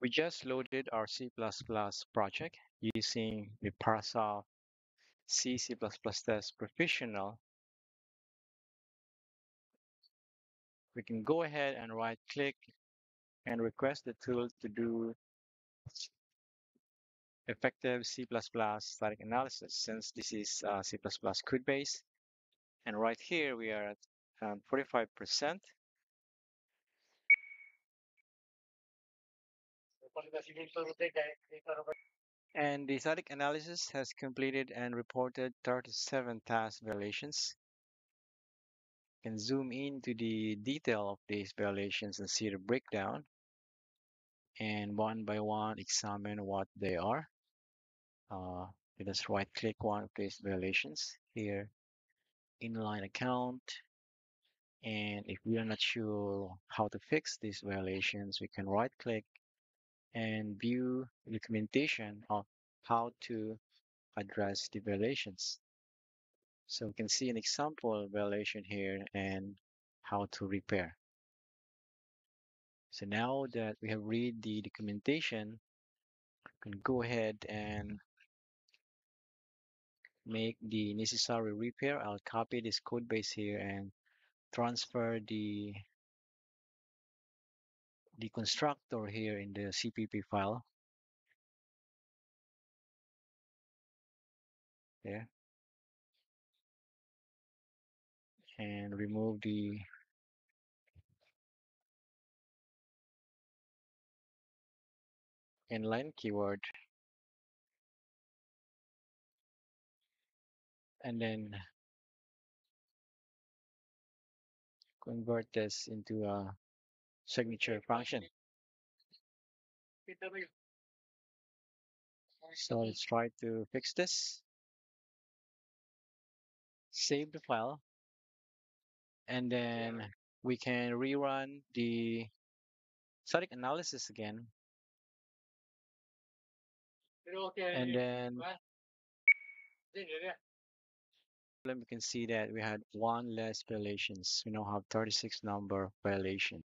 We just loaded our C++ project using the Parasoft C C++ Test Professional. We can go ahead and right click and request the tool to do effective C++ static analysis since this is uh, C++ code base. And right here we are at um, And the static analysis has completed and reported 37 task violations. You can zoom into the detail of these violations and see the breakdown and one by one examine what they are. Uh, let us right click one of these violations here, inline account. And if we are not sure how to fix these violations, we can right click and view documentation of how to address the violations. So we can see an example violation here and how to repair. So now that we have read the documentation, we can go ahead and make the necessary repair. I'll copy this code base here and transfer the the constructor here in the CPP file. Yeah. And remove the inline keyword. And then convert this into a signature function. So let's try to fix this. Save the file. And then we can rerun the static analysis again. And then we can see that we had one less violations. We now have 36 number violations.